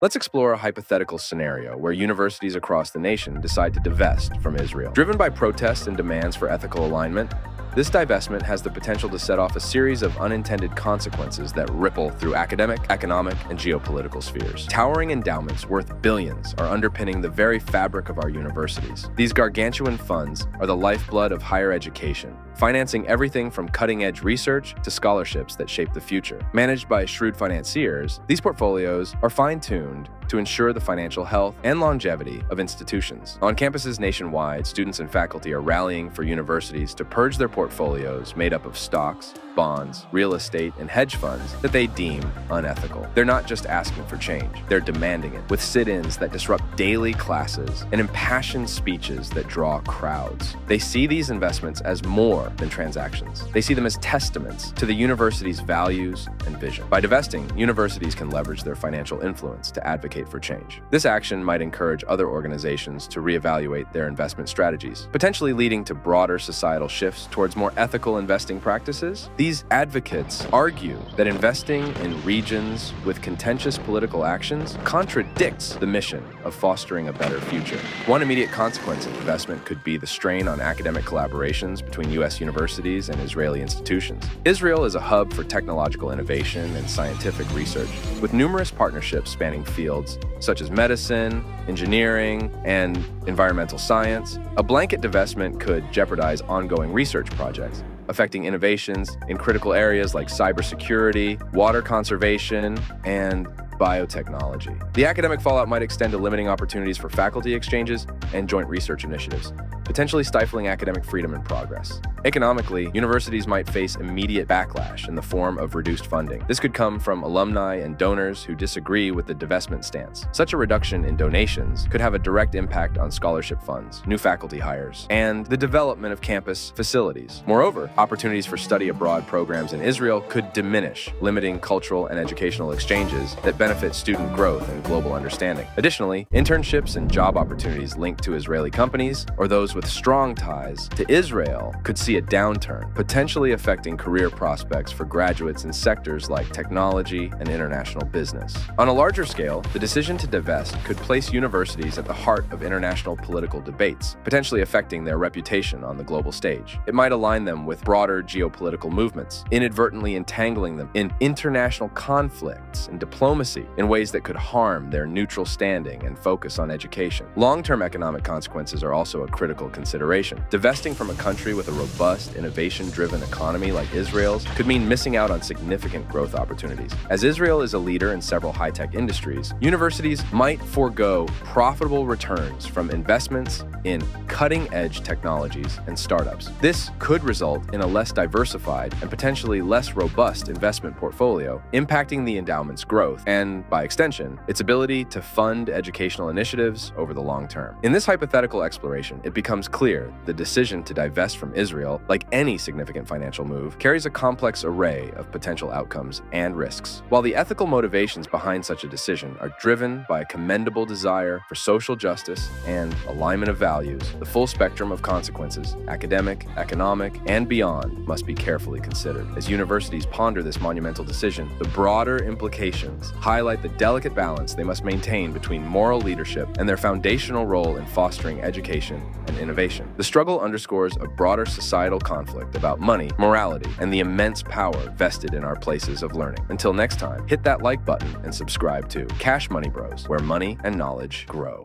Let's explore a hypothetical scenario where universities across the nation decide to divest from Israel. Driven by protests and demands for ethical alignment, this divestment has the potential to set off a series of unintended consequences that ripple through academic, economic, and geopolitical spheres. Towering endowments worth billions are underpinning the very fabric of our universities. These gargantuan funds are the lifeblood of higher education, financing everything from cutting-edge research to scholarships that shape the future. Managed by shrewd financiers, these portfolios are fine-tuned to ensure the financial health and longevity of institutions. On campuses nationwide, students and faculty are rallying for universities to purge their portfolios made up of stocks, bonds, real estate, and hedge funds that they deem unethical. They're not just asking for change, they're demanding it, with sit ins that disrupt daily classes and impassioned speeches that draw crowds. They see these investments as more than transactions, they see them as testaments to the university's values and vision. By divesting, universities can leverage their financial influence to advocate for change. This action might encourage other organizations to reevaluate their investment strategies, potentially leading to broader societal shifts towards more ethical investing practices. These these advocates argue that investing in regions with contentious political actions contradicts the mission of fostering a better future. One immediate consequence of investment could be the strain on academic collaborations between U.S. universities and Israeli institutions. Israel is a hub for technological innovation and scientific research, with numerous partnerships spanning fields such as medicine, engineering, and environmental science. A blanket divestment could jeopardize ongoing research projects, affecting innovations in critical areas like cybersecurity, water conservation, and biotechnology. The academic fallout might extend to limiting opportunities for faculty exchanges and joint research initiatives potentially stifling academic freedom and progress. Economically, universities might face immediate backlash in the form of reduced funding. This could come from alumni and donors who disagree with the divestment stance. Such a reduction in donations could have a direct impact on scholarship funds, new faculty hires, and the development of campus facilities. Moreover, opportunities for study abroad programs in Israel could diminish, limiting cultural and educational exchanges that benefit student growth and global understanding. Additionally, internships and job opportunities linked to Israeli companies or those with strong ties to Israel could see a downturn, potentially affecting career prospects for graduates in sectors like technology and international business. On a larger scale, the decision to divest could place universities at the heart of international political debates, potentially affecting their reputation on the global stage. It might align them with broader geopolitical movements, inadvertently entangling them in international conflicts and diplomacy in ways that could harm their neutral standing and focus on education. Long-term economic consequences are also a critical consideration. Divesting from a country with a robust, innovation-driven economy like Israel's could mean missing out on significant growth opportunities. As Israel is a leader in several high-tech industries, universities might forego profitable returns from investments in cutting-edge technologies and startups. This could result in a less diversified and potentially less robust investment portfolio, impacting the endowment's growth and, by extension, its ability to fund educational initiatives over the long term. In this hypothetical exploration, it becomes becomes clear the decision to divest from Israel, like any significant financial move, carries a complex array of potential outcomes and risks. While the ethical motivations behind such a decision are driven by a commendable desire for social justice and alignment of values, the full spectrum of consequences, academic, economic, and beyond, must be carefully considered. As universities ponder this monumental decision, the broader implications highlight the delicate balance they must maintain between moral leadership and their foundational role in fostering education and innovation. The struggle underscores a broader societal conflict about money, morality, and the immense power vested in our places of learning. Until next time, hit that like button and subscribe to Cash Money Bros, where money and knowledge grow.